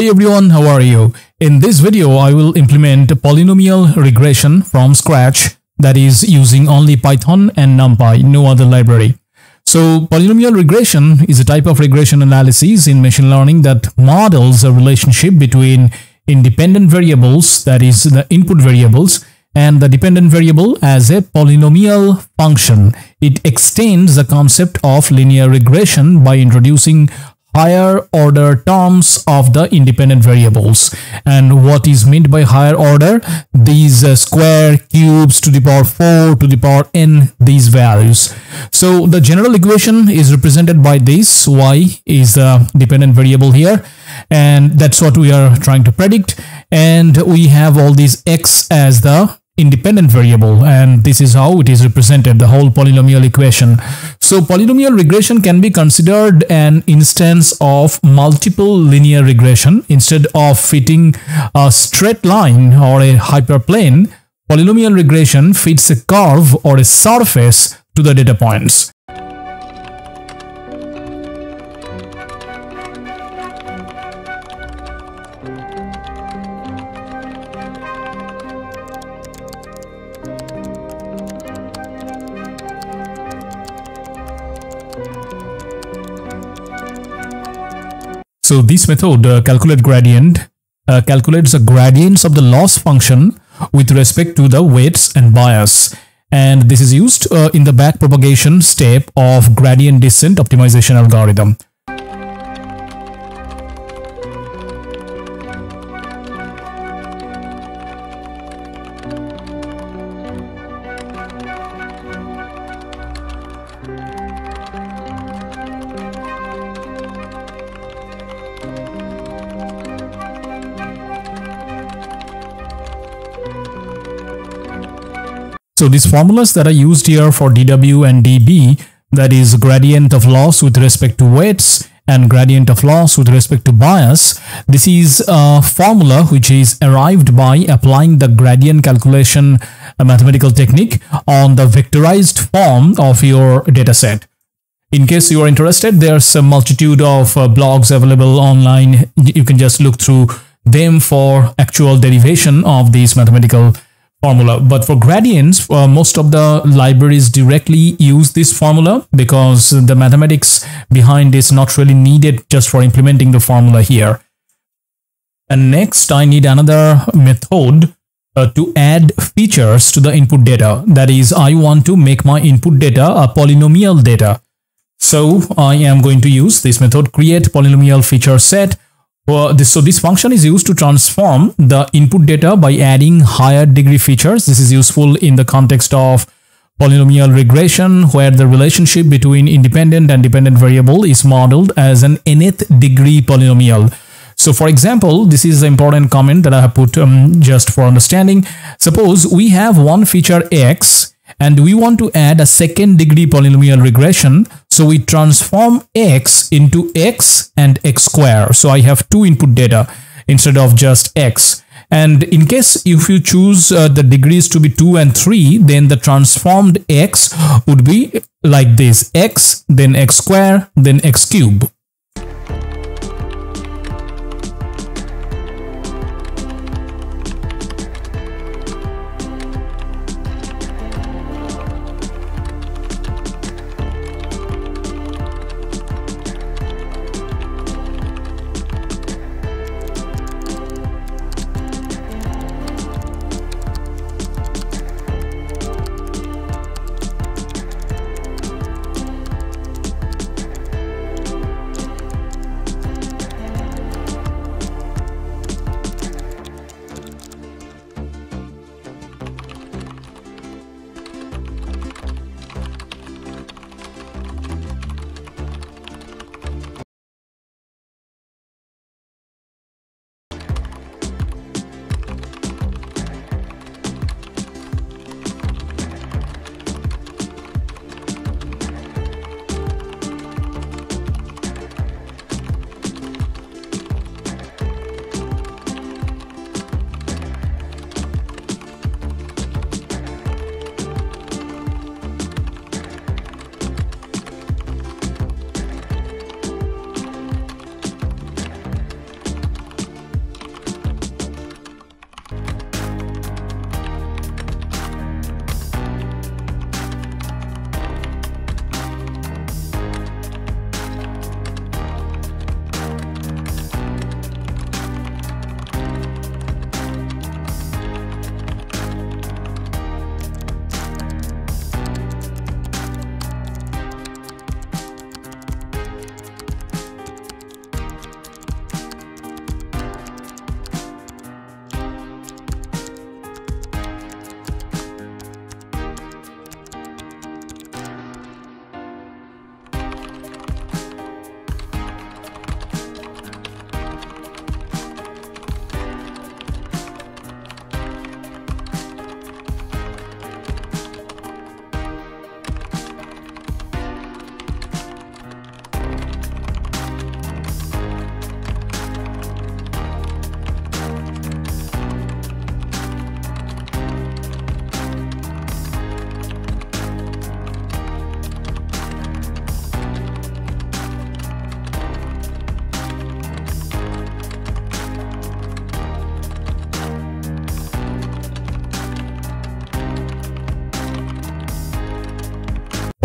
Hey everyone, how are you? In this video, I will implement polynomial regression from scratch that is using only Python and NumPy, no other library. So polynomial regression is a type of regression analysis in machine learning that models a relationship between independent variables, that is the input variables, and the dependent variable as a polynomial function. It extends the concept of linear regression by introducing higher order terms of the independent variables. And what is meant by higher order? These uh, square cubes to the power 4 to the power n these values. So the general equation is represented by this y is the dependent variable here. And that's what we are trying to predict. And we have all these x as the independent variable. And this is how it is represented the whole polynomial equation so polynomial regression can be considered an instance of multiple linear regression. Instead of fitting a straight line or a hyperplane polynomial regression fits a curve or a surface to the data points So this method uh, calculate gradient uh, calculates the gradients of the loss function with respect to the weights and bias and this is used uh, in the backpropagation step of gradient descent optimization algorithm. So these formulas that are used here for dw and db, that is gradient of loss with respect to weights and gradient of loss with respect to bias, this is a formula which is arrived by applying the gradient calculation uh, mathematical technique on the vectorized form of your dataset. In case you are interested, there's a multitude of uh, blogs available online. You can just look through them for actual derivation of these mathematical formula. But for gradients uh, most of the libraries directly use this formula because the mathematics behind is not really needed just for implementing the formula here. And next i need another method uh, to add features to the input data. That is i want to make my input data a polynomial data so i am going to use this method create polynomial feature set well, this, so this function is used to transform the input data by adding higher degree features. This is useful in the context of polynomial regression where the relationship between independent and dependent variable is modeled as an nth degree polynomial. So for example, this is the important comment that I have put um, just for understanding. Suppose we have one feature x and we want to add a second degree polynomial regression. So we transform x into x and x square. So I have two input data instead of just x. And in case if you choose uh, the degrees to be 2 and 3, then the transformed x would be like this, x, then x square, then x cube.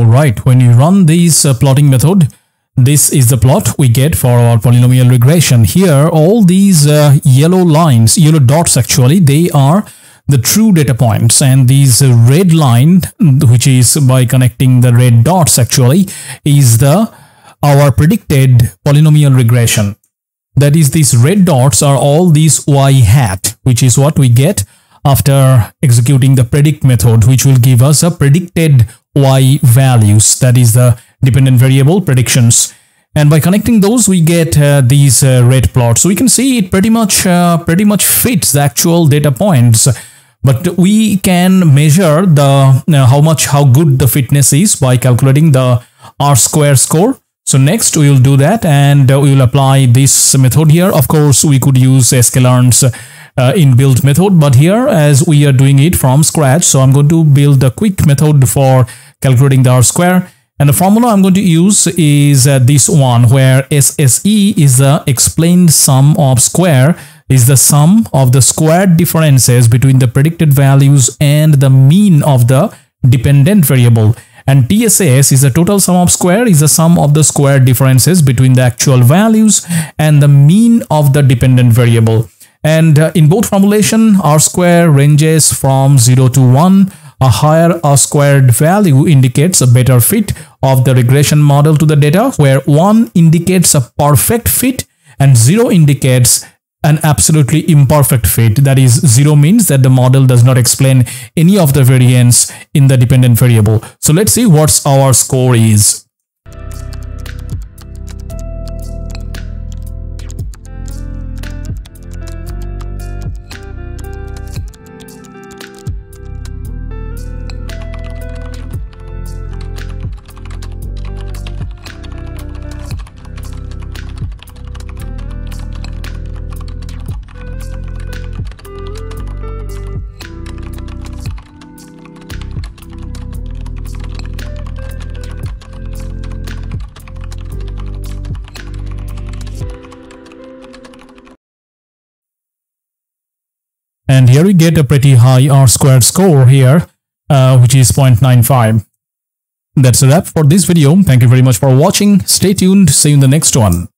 Alright, when you run this uh, plotting method, this is the plot we get for our polynomial regression. Here, all these uh, yellow lines, yellow dots actually, they are the true data points and these red line, which is by connecting the red dots actually, is the our predicted polynomial regression. That is, these red dots are all these y hat, which is what we get after executing the predict method, which will give us a predicted y values, that is the dependent variable predictions. And by connecting those, we get uh, these uh, red plots. So we can see it pretty much uh, pretty much fits the actual data points. But we can measure the uh, how much how good the fitness is by calculating the R square score. So next we will do that and uh, we will apply this method here. Of course, we could use sklearn's uh, inbuilt method, but here as we are doing it from scratch, so I'm going to build a quick method for calculating the R square. And the formula I'm going to use is uh, this one where SSE is the explained sum of square is the sum of the squared differences between the predicted values and the mean of the dependent variable. And TSS is the total sum of square is the sum of the squared differences between the actual values and the mean of the dependent variable. And uh, in both formulation, R square ranges from 0 to 1 a higher R squared value indicates a better fit of the regression model to the data, where 1 indicates a perfect fit and 0 indicates an absolutely imperfect fit. That is, 0 means that the model does not explain any of the variance in the dependent variable. So let's see what our score is. And here we get a pretty high R squared score here, uh, which is 0.95. That's a wrap for this video. Thank you very much for watching. Stay tuned. See you in the next one.